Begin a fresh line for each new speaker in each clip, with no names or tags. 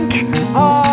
ourselves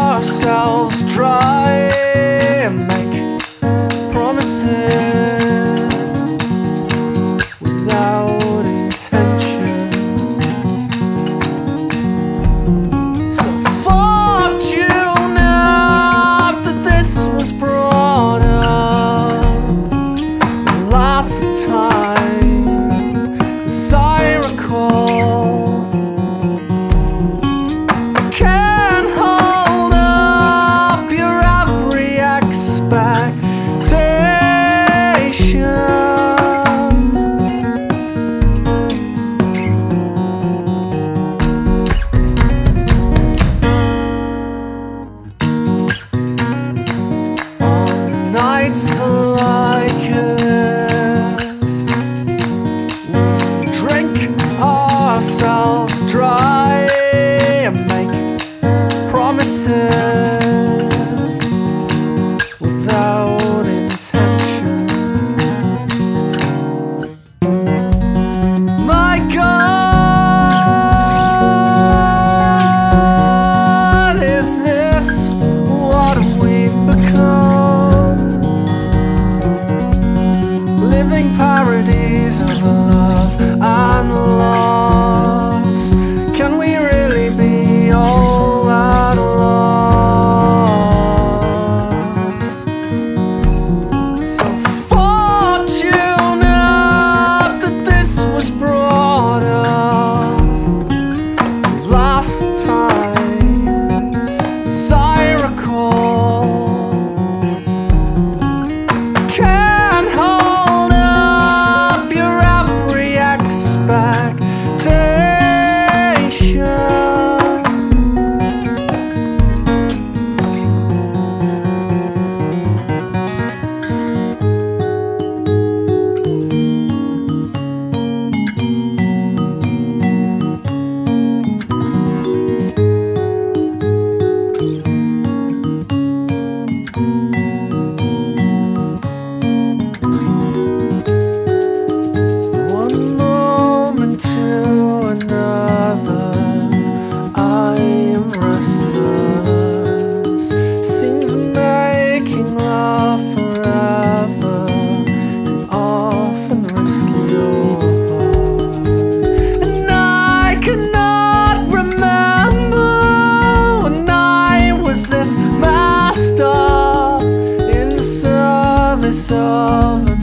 solve